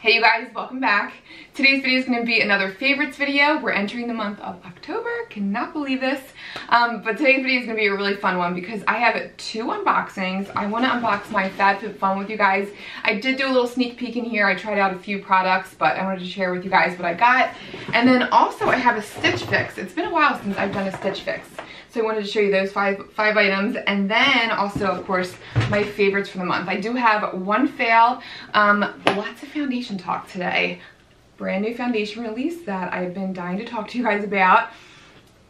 Hey you guys, welcome back. Today's video is going to be another favorites video. We're entering the month of October, cannot believe this. Um, but today's video is going to be a really fun one because I have two unboxings. I want to unbox my FabFitFun with you guys. I did do a little sneak peek in here. I tried out a few products, but I wanted to share with you guys what I got. And then also I have a Stitch Fix. It's been a while since I've done a Stitch Fix. So I wanted to show you those five, five items. And then also, of course, my favorites for the month. I do have one fail, um, lots of foundation talk today. Brand new foundation release that I've been dying to talk to you guys about.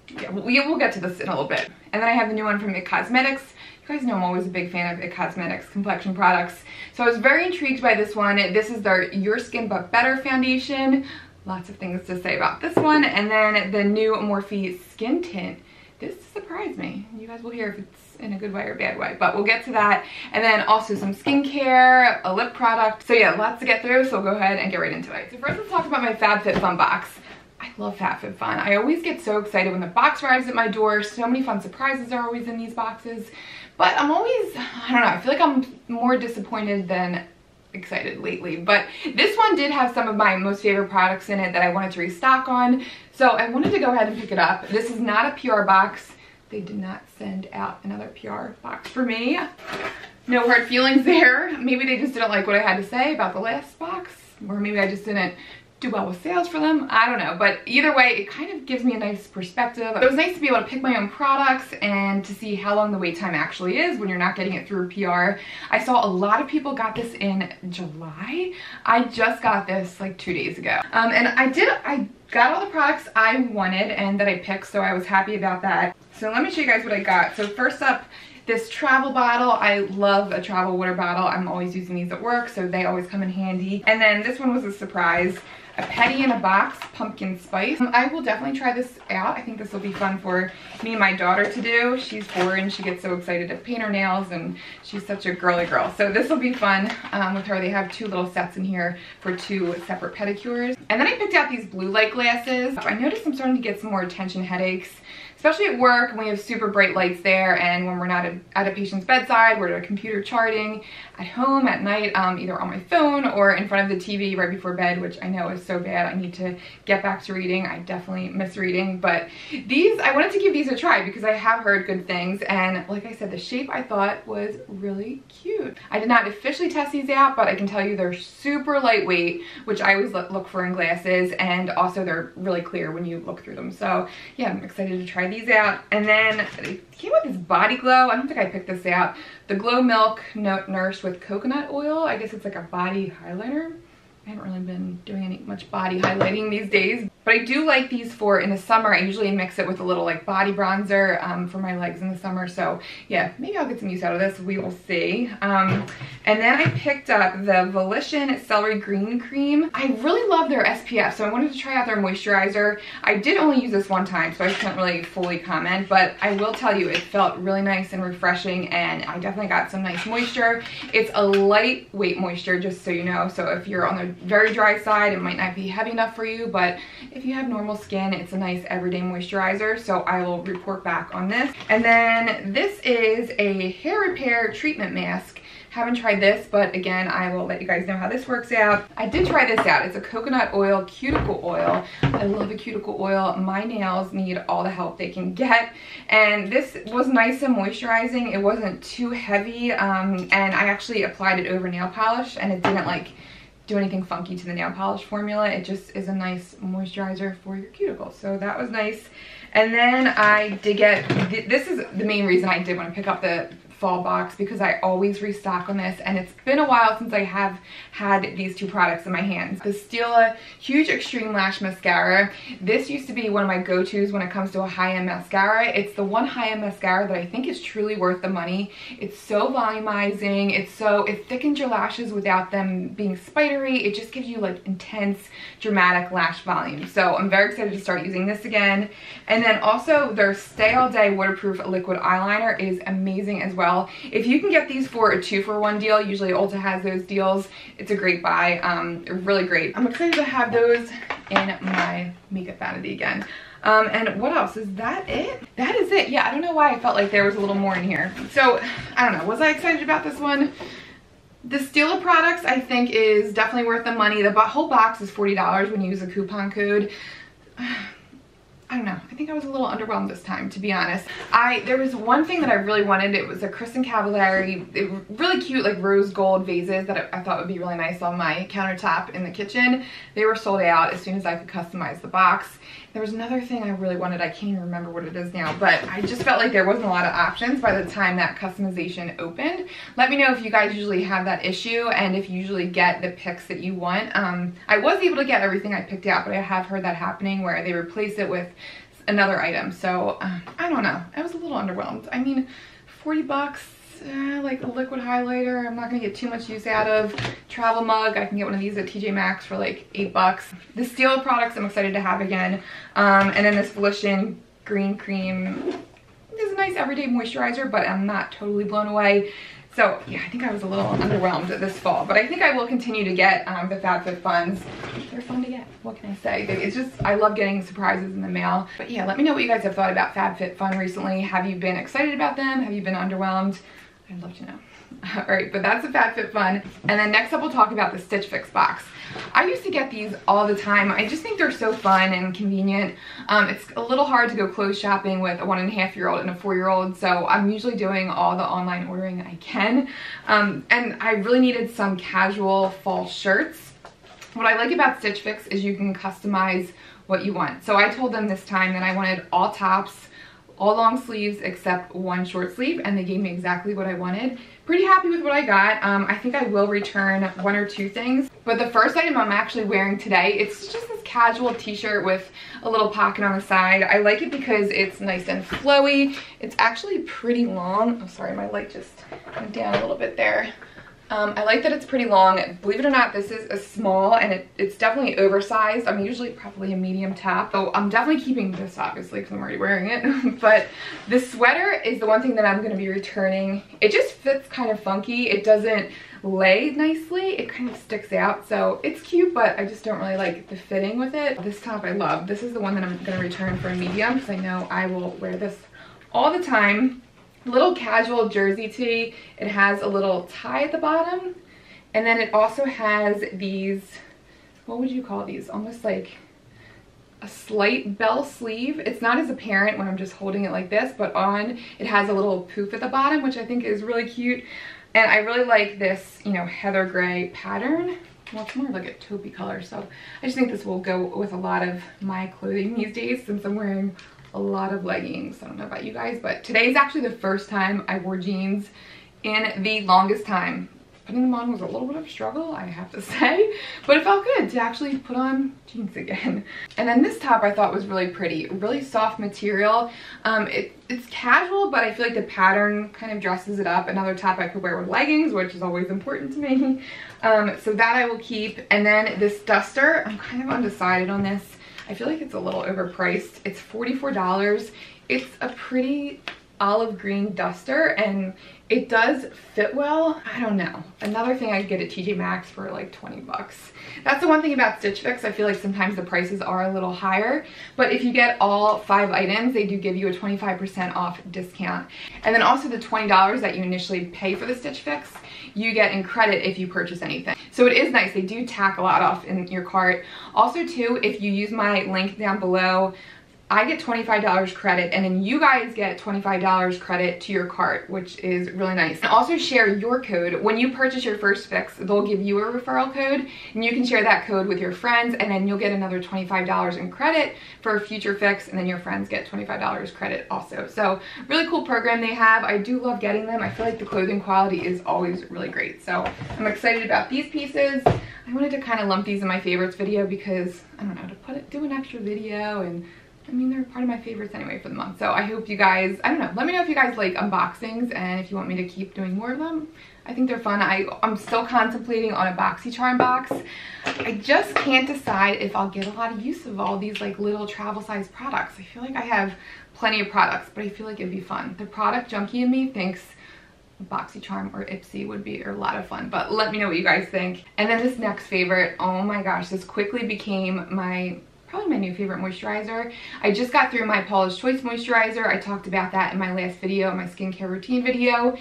Yeah, we, will get to this in a little bit. And then I have the new one from IT Cosmetics. You guys know I'm always a big fan of IT Cosmetics complexion products. So I was very intrigued by this one. This is their Your Skin But Better foundation. Lots of things to say about this one. And then the new Morphe Skin Tint this surprised me. You guys will hear if it's in a good way or bad way, but we'll get to that. And then also some skincare, a lip product. So yeah, lots to get through, so we'll go ahead and get right into it. So first let's talk about my FabFitFun box. I love FabFitFun. I always get so excited when the box arrives at my door. So many fun surprises are always in these boxes. But I'm always, I don't know, I feel like I'm more disappointed than excited lately but this one did have some of my most favorite products in it that I wanted to restock on. So I wanted to go ahead and pick it up. This is not a PR box. They did not send out another PR box for me. No hard feelings there. Maybe they just didn't like what I had to say about the last box or maybe I just didn't do well with sales for them. I don't know, but either way, it kind of gives me a nice perspective. It was nice to be able to pick my own products and to see how long the wait time actually is when you're not getting it through PR. I saw a lot of people got this in July. I just got this like two days ago. Um, and I did, I got all the products I wanted and that I picked, so I was happy about that. So let me show you guys what I got. So first up, this travel bottle. I love a travel water bottle. I'm always using these at work, so they always come in handy. And then this one was a surprise a Pedi in a Box Pumpkin Spice. Um, I will definitely try this out. I think this will be fun for me and my daughter to do. She's four and she gets so excited to paint her nails and she's such a girly girl. So this will be fun um, with her. They have two little sets in here for two separate pedicures. And then I picked out these blue light glasses. I noticed I'm starting to get some more attention headaches especially at work when we have super bright lights there and when we're not at a patient's bedside, we're at a computer charting, at home at night, um, either on my phone or in front of the TV right before bed, which I know is so bad. I need to get back to reading. I definitely miss reading, but these, I wanted to give these a try because I have heard good things. And like I said, the shape I thought was really cute. I did not officially test these out, but I can tell you they're super lightweight, which I always look for in glasses. And also they're really clear when you look through them. So yeah, I'm excited to try these out. And then they came with this body glow. I don't think I picked this out. The Glow Milk Note Nurse with coconut oil. I guess it's like a body highlighter. I haven't really been doing any much body highlighting these days. But I do like these for in the summer. I usually mix it with a little like body bronzer um, for my legs in the summer. So yeah, maybe I'll get some use out of this. We will see. Um, and then I picked up the Volition Celery Green Cream. I really love their SPF. So I wanted to try out their moisturizer. I did only use this one time, so I can't really fully comment. But I will tell you, it felt really nice and refreshing. And I definitely got some nice moisture. It's a lightweight moisture, just so you know. So if you're on the very dry side. It might not be heavy enough for you, but if you have normal skin, it's a nice everyday moisturizer. So I will report back on this. And then this is a hair repair treatment mask. Haven't tried this, but again, I will let you guys know how this works out. I did try this out. It's a coconut oil cuticle oil. I love a cuticle oil. My nails need all the help they can get. And this was nice and moisturizing. It wasn't too heavy. Um, and I actually applied it over nail polish and it didn't like do anything funky to the nail polish formula. It just is a nice moisturizer for your cuticles. So that was nice. And then I did get, this is the main reason I did want to pick up the fall box because I always restock on this and it's been a while since I have had these two products in my hands. The Stila Huge Extreme Lash Mascara. This used to be one of my go-tos when it comes to a high-end mascara. It's the one high-end mascara that I think is truly worth the money. It's so volumizing. It's so, it thickens your lashes without them being spidery. It just gives you like intense, dramatic lash volume. So I'm very excited to start using this again. And then also their Stay All Day Waterproof Liquid Eyeliner is amazing as well well. If you can get these for a two for one deal, usually Ulta has those deals. It's a great buy, um, really great. I'm excited to have those in my makeup vanity again. Um, and what else? Is that it? That is it. Yeah, I don't know why I felt like there was a little more in here. So, I don't know. Was I excited about this one? The Stila products I think is definitely worth the money. The whole box is $40 when you use a coupon code. I don't know. I think I was a little underwhelmed this time, to be honest. I There was one thing that I really wanted. It was a Kristin Cavallari, really cute, like rose gold vases that I, I thought would be really nice on my countertop in the kitchen. They were sold out as soon as I could customize the box. There was another thing I really wanted. I can't even remember what it is now, but I just felt like there wasn't a lot of options by the time that customization opened. Let me know if you guys usually have that issue and if you usually get the picks that you want. Um, I was able to get everything I picked out, but I have heard that happening where they replace it with another item. So uh, I don't know. I was a little underwhelmed. I mean, 40 bucks, uh, like a liquid highlighter. I'm not gonna get too much use out of. Travel mug, I can get one of these at TJ Maxx for like eight bucks. The Stila products I'm excited to have again. Um, and then this Volition Green Cream is a nice everyday moisturizer, but I'm not totally blown away. So yeah, I think I was a little underwhelmed this fall, but I think I will continue to get um, the FabFitFuns. They're fun to get, what can I say? It's just, I love getting surprises in the mail. But yeah, let me know what you guys have thought about FabFitFun recently. Have you been excited about them? Have you been underwhelmed? I'd love to know. All right, but that's a FabFitFun. And then next up, we'll talk about the Stitch Fix box. I used to get these all the time. I just think they're so fun and convenient. Um, it's a little hard to go clothes shopping with a one and a half year old and a four year old, so I'm usually doing all the online ordering I can. Um, and I really needed some casual fall shirts. What I like about Stitch Fix is you can customize what you want. So I told them this time that I wanted all tops, all long sleeves except one short sleeve and they gave me exactly what I wanted. Pretty happy with what I got. Um, I think I will return one or two things. But the first item I'm actually wearing today, it's just this casual t-shirt with a little pocket on the side. I like it because it's nice and flowy. It's actually pretty long. Oh, sorry, my light just went down a little bit there. Um, I like that it's pretty long. Believe it or not, this is a small and it, it's definitely oversized. I'm usually probably a medium top. So I'm definitely keeping this obviously because I'm already wearing it. but this sweater is the one thing that I'm going to be returning. It just fits kind of funky. It doesn't lay nicely. It kind of sticks out. So it's cute, but I just don't really like the fitting with it. This top I love. This is the one that I'm going to return for a medium because I know I will wear this all the time little casual jersey tee. It has a little tie at the bottom. And then it also has these, what would you call these? Almost like a slight bell sleeve. It's not as apparent when I'm just holding it like this, but on it has a little poof at the bottom, which I think is really cute. And I really like this, you know, heather gray pattern. Well, it's more like a taupey color, so I just think this will go with a lot of my clothing these days since I'm wearing a lot of leggings. I don't know about you guys, but today is actually the first time I wore jeans in the longest time. Putting them on was a little bit of a struggle, I have to say, but it felt good to actually put on jeans again. And then this top I thought was really pretty, really soft material. Um, it, it's casual, but I feel like the pattern kind of dresses it up. Another top I could wear with leggings, which is always important to me. Um, so that I will keep. And then this duster, I'm kind of undecided on this. I feel like it's a little overpriced. It's $44. It's a pretty olive green duster and it does fit well. I don't know. Another thing I get at TJ Maxx for like 20 bucks. That's the one thing about Stitch Fix. I feel like sometimes the prices are a little higher, but if you get all five items, they do give you a 25% off discount. And then also the $20 that you initially pay for the Stitch Fix, you get in credit if you purchase anything. So it is nice. They do tack a lot off in your cart. Also too, if you use my link down below, I get $25 credit and then you guys get $25 credit to your cart, which is really nice. And also share your code. When you purchase your first fix, they'll give you a referral code and you can share that code with your friends and then you'll get another $25 in credit for a future fix and then your friends get $25 credit also. So really cool program they have. I do love getting them. I feel like the clothing quality is always really great. So I'm excited about these pieces. I wanted to kind of lump these in my favorites video because, I don't know, how to put it, do an extra video and I mean, they're part of my favorites anyway for the month. So I hope you guys, I don't know, let me know if you guys like unboxings and if you want me to keep doing more of them. I think they're fun. I, I'm still contemplating on a BoxyCharm box. I just can't decide if I'll get a lot of use of all these like little travel size products. I feel like I have plenty of products, but I feel like it'd be fun. The product junkie in me thinks BoxyCharm or Ipsy would be a lot of fun, but let me know what you guys think. And then this next favorite, oh my gosh, this quickly became my probably my new favorite moisturizer. I just got through my Paula's Choice moisturizer. I talked about that in my last video, my skincare routine video.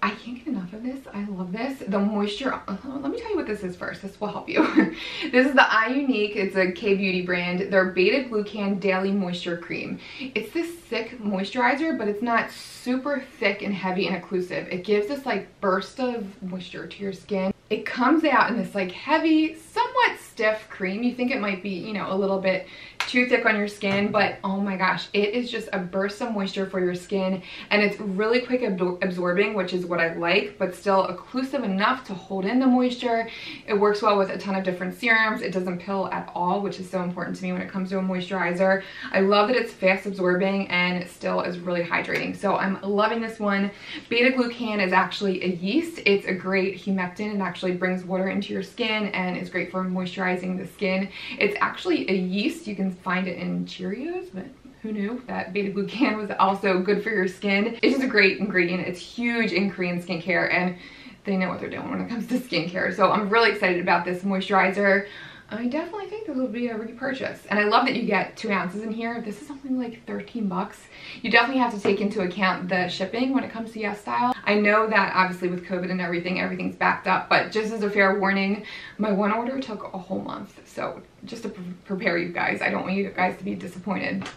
I can't get enough of this. I love this. The moisture, uh, let me tell you what this is first. This will help you. this is the Iunik. It's a K-Beauty brand. Their Beta Glucan Daily Moisture Cream. It's this thick moisturizer, but it's not super thick and heavy and occlusive. It gives this like burst of moisture to your skin. It comes out in this like heavy, somewhat stiff cream. You think it might be, you know, a little bit too thick on your skin, but oh my gosh, it is just a burst of moisture for your skin and it's really quick ab absorbing, which is what I like, but still occlusive enough to hold in the moisture. It works well with a ton of different serums. It doesn't pill at all, which is so important to me when it comes to a moisturizer. I love that it's fast absorbing and it still is really hydrating. So I'm loving this one. Beta glucan is actually a yeast. It's a great humectant. It actually brings water into your skin and is great for moisturizing the skin. It's actually a yeast. You can find it in Cheerios, but who knew that beta glucan was also good for your skin. It's just a great ingredient. It's huge in Korean skincare and they know what they're doing when it comes to skincare. So I'm really excited about this moisturizer. I definitely think this will be a repurchase. And I love that you get two ounces in here. This is something like 13 bucks. You definitely have to take into account the shipping when it comes to YesStyle. I know that obviously with COVID and everything, everything's backed up, but just as a fair warning, my one order took a whole month. So just to pre prepare you guys, I don't want you guys to be disappointed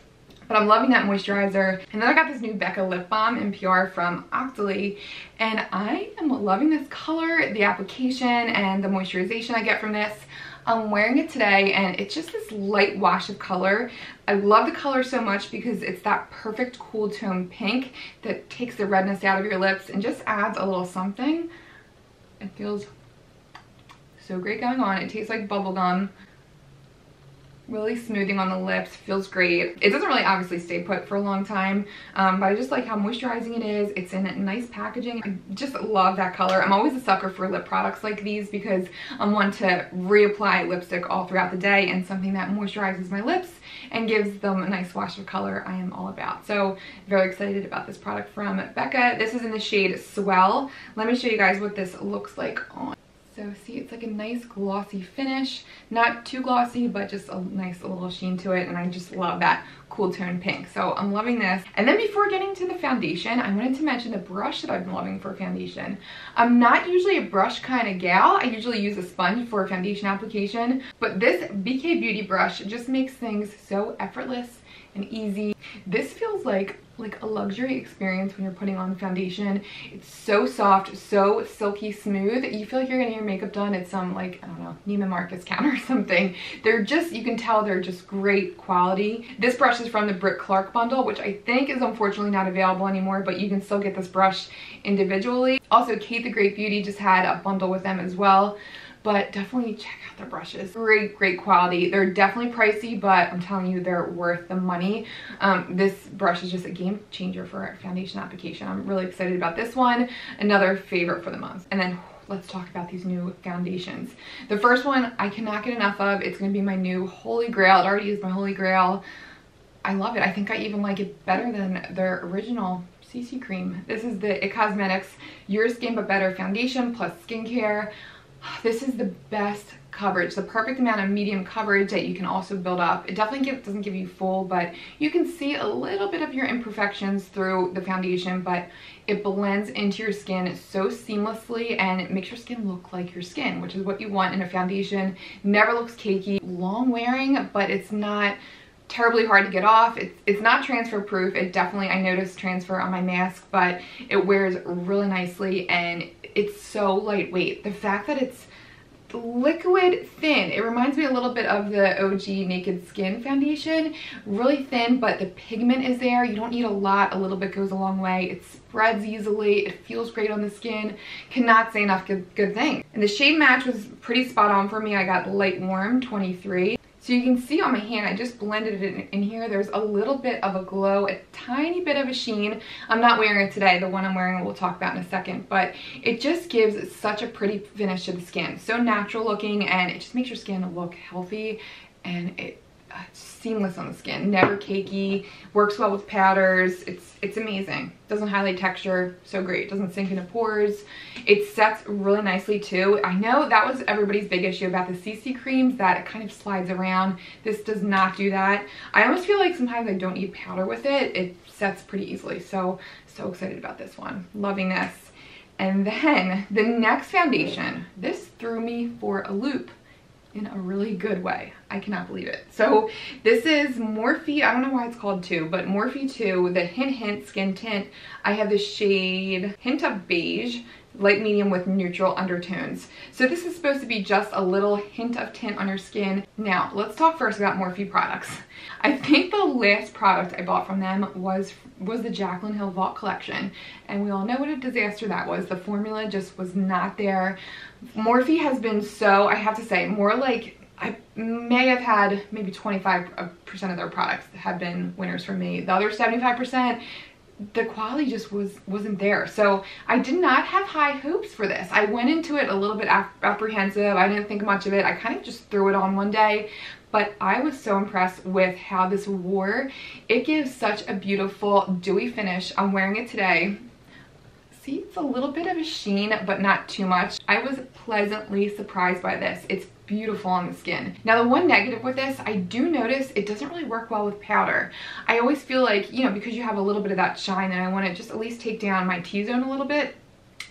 but I'm loving that moisturizer. And then I got this new Becca lip balm in PR from Octoly, and I am loving this color, the application, and the moisturization I get from this. I'm wearing it today and it's just this light wash of color. I love the color so much because it's that perfect cool tone pink that takes the redness out of your lips and just adds a little something. It feels so great going on. It tastes like bubblegum really smoothing on the lips feels great. It doesn't really obviously stay put for a long time um, but i just like how moisturizing it is. It's in nice packaging. I just love that color. I'm always a sucker for lip products like these because i'm one to reapply lipstick all throughout the day and something that moisturizes my lips and gives them a nice wash of color i am all about. So very excited about this product from becca. This is in the shade swell. Let me show you guys what this looks like on so see, it's like a nice glossy finish. Not too glossy, but just a nice little sheen to it. And I just love that cool tone pink. So I'm loving this. And then before getting to the foundation, I wanted to mention the brush that I've been loving for foundation. I'm not usually a brush kind of gal. I usually use a sponge for a foundation application. But this BK Beauty brush just makes things so effortless and easy. This feels like like a luxury experience when you're putting on foundation. It's so soft, so silky smooth. You feel like you're getting your makeup done at some like, I don't know, Neiman Marcus counter or something. They're just, you can tell they're just great quality. This brush is from the Britt Clark bundle, which I think is unfortunately not available anymore, but you can still get this brush individually. Also, Kate the Great Beauty just had a bundle with them as well but definitely check out their brushes. Great, great quality. They're definitely pricey, but I'm telling you, they're worth the money. Um, this brush is just a game changer for foundation application. I'm really excited about this one. Another favorite for the month. And then let's talk about these new foundations. The first one I cannot get enough of. It's gonna be my new holy grail. It already is my holy grail. I love it. I think I even like it better than their original CC cream. This is the IT Cosmetics Your Skin But Better Foundation plus Skincare. This is the best coverage, the perfect amount of medium coverage that you can also build up. It definitely give, doesn't give you full, but you can see a little bit of your imperfections through the foundation, but it blends into your skin so seamlessly and it makes your skin look like your skin, which is what you want in a foundation. Never looks cakey, long wearing, but it's not terribly hard to get off. It's, it's not transfer proof. It definitely, I noticed transfer on my mask, but it wears really nicely and it's so lightweight. The fact that it's liquid thin. It reminds me a little bit of the OG Naked Skin foundation. Really thin, but the pigment is there. You don't need a lot. A little bit goes a long way. It spreads easily. It feels great on the skin. Cannot say enough good, good things. And the shade match was pretty spot on for me. I got Light Warm 23. So you can see on my hand, I just blended it in, in, here. There's a little bit of a glow, a tiny bit of a sheen. I'm not wearing it today. The one I'm wearing we'll talk about in a second. But it just gives such a pretty finish to the skin. So natural looking and it just makes your skin look healthy and it seamless on the skin, never cakey, works well with powders. It's it's amazing. Doesn't highlight texture, so great. Doesn't sink into pores. It sets really nicely too. I know that was everybody's big issue about the CC creams that it kind of slides around. This does not do that. I almost feel like sometimes I don't need powder with it. It sets pretty easily. So, so excited about this one. Loving this. And then the next foundation, this threw me for a loop in a really good way. I cannot believe it. So this is Morphe, I don't know why it's called 2, but Morphe 2, the Hint Hint Skin Tint. I have the shade Hint of Beige, light medium with neutral undertones. So this is supposed to be just a little hint of tint on your skin. Now, let's talk first about Morphe products. I think the last product I bought from them was was the Jaclyn Hill Vault collection. And we all know what a disaster that was. The formula just was not there. Morphe has been so, I have to say, more like I may have had maybe 25% of their products have been winners for me. The other 75%, the quality just was wasn't there so i did not have high hopes for this i went into it a little bit apprehensive i didn't think much of it i kind of just threw it on one day but I was so impressed with how this wore. It gives such a beautiful dewy finish. I'm wearing it today. See, it's a little bit of a sheen, but not too much. I was pleasantly surprised by this. It's beautiful on the skin. Now the one negative with this, I do notice it doesn't really work well with powder. I always feel like, you know, because you have a little bit of that shine and I want to just at least take down my T-zone a little bit,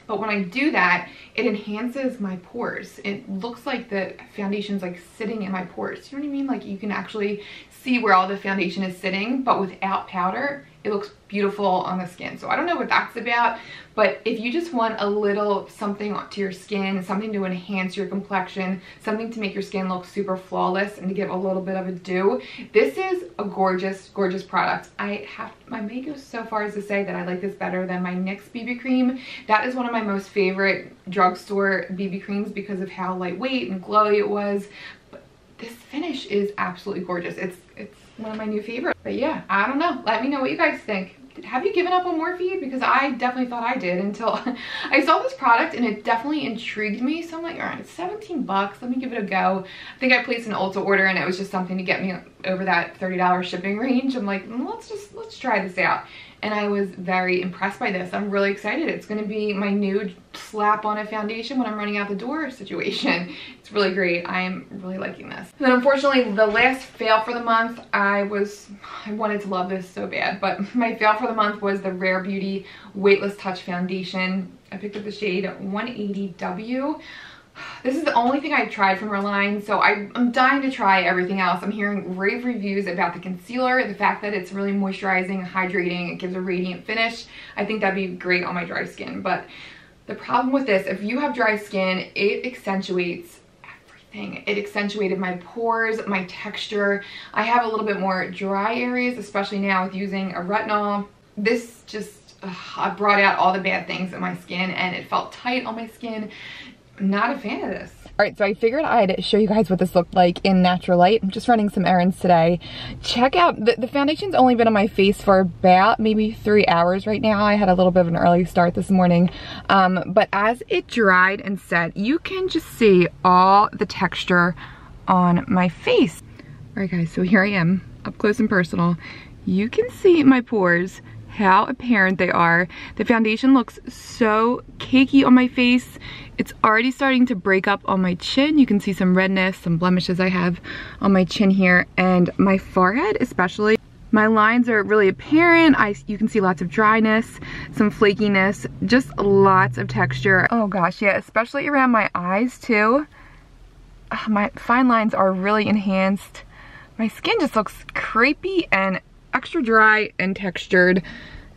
but when I do that, it enhances my pores. It looks like the foundation's like sitting in my pores. You know what I mean? Like you can actually see where all the foundation is sitting, but without powder, it looks beautiful on the skin. So I don't know what that's about, but if you just want a little something to your skin, something to enhance your complexion, something to make your skin look super flawless and to give a little bit of a dew, this is a gorgeous, gorgeous product. I have, may go so far as to say that I like this better than my NYX BB cream. That is one of my most favorite drugstore BB creams because of how lightweight and glowy it was. But this finish is absolutely gorgeous. It's, it's one of my new favorites. But yeah, I don't know. Let me know what you guys think. Have you given up on Morphe? Because I definitely thought I did until I saw this product and it definitely intrigued me. So I'm like, all right, 17 bucks. Let me give it a go. I think I placed an Ulta order and it was just something to get me over that $30 shipping range. I'm like, mm, let's just, let's try this out and I was very impressed by this. I'm really excited. It's going to be my new slap on a foundation when I'm running out the door situation. It's really great. I am really liking this. And then unfortunately, the last fail for the month, I was, I wanted to love this so bad, but my fail for the month was the Rare Beauty Weightless Touch Foundation. I picked up the shade 180W. This is the only thing I've tried from her line, so I, am dying to try everything else. I'm hearing rave reviews about the concealer, the fact that it's really moisturizing, hydrating, it gives a radiant finish. I think that'd be great on my dry skin, but the problem with this, if you have dry skin, it accentuates everything. It accentuated my pores, my texture. I have a little bit more dry areas, especially now with using a retinol. This just ugh, brought out all the bad things in my skin and it felt tight on my skin not a fan of this. All right, so I figured I'd show you guys what this looked like in natural light. I'm just running some errands today. Check out, the, the foundation's only been on my face for about maybe three hours right now. I had a little bit of an early start this morning. Um, but as it dried and set, you can just see all the texture on my face. All right guys, so here I am, up close and personal. You can see my pores how apparent they are. The foundation looks so cakey on my face. It's already starting to break up on my chin. You can see some redness, some blemishes I have on my chin here and my forehead especially. My lines are really apparent. I, you can see lots of dryness, some flakiness, just lots of texture. Oh gosh, yeah, especially around my eyes too. Ah, my fine lines are really enhanced. My skin just looks creepy and extra dry and textured.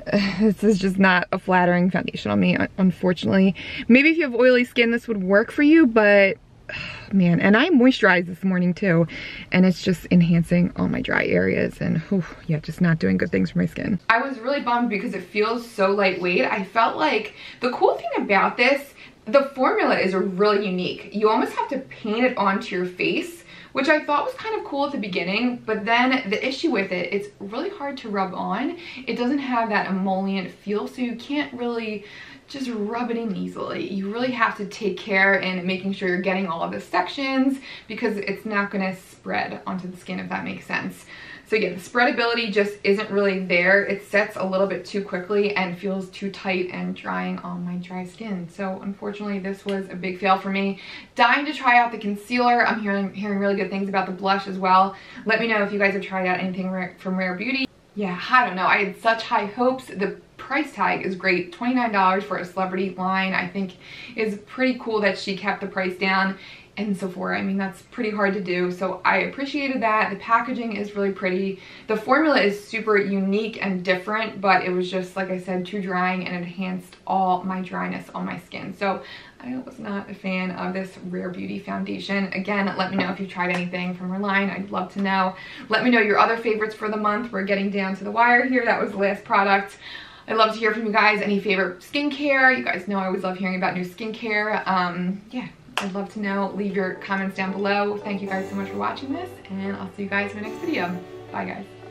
this is just not a flattering foundation on me, unfortunately. Maybe if you have oily skin, this would work for you, but man, and I moisturized this morning too, and it's just enhancing all my dry areas and whew, yeah, just not doing good things for my skin. I was really bummed because it feels so lightweight. I felt like the cool thing about this, the formula is really unique. You almost have to paint it onto your face which I thought was kind of cool at the beginning, but then the issue with it, it's really hard to rub on. It doesn't have that emollient feel, so you can't really just rub it in easily. You really have to take care in making sure you're getting all of the sections because it's not gonna spread onto the skin if that makes sense. So yeah, the spreadability just isn't really there. It sets a little bit too quickly and feels too tight and drying on my dry skin. So unfortunately, this was a big fail for me. Dying to try out the concealer. I'm hearing, hearing really good things about the blush as well. Let me know if you guys have tried out anything from Rare Beauty. Yeah, I don't know. I had such high hopes. The price tag is great. $29 for a celebrity line I think is pretty cool that she kept the price down and Sephora. I mean, that's pretty hard to do. So I appreciated that. The packaging is really pretty. The formula is super unique and different, but it was just, like I said, too drying and enhanced all my dryness on my skin. So I was not a fan of this Rare Beauty foundation. Again, let me know if you've tried anything from her line. I'd love to know. Let me know your other favorites for the month. We're getting down to the wire here. That was the last product. I'd love to hear from you guys. Any favorite skincare? You guys know I always love hearing about new skincare. Um, yeah, I'd love to know. Leave your comments down below. Thank you guys so much for watching this, and I'll see you guys in my next video. Bye, guys.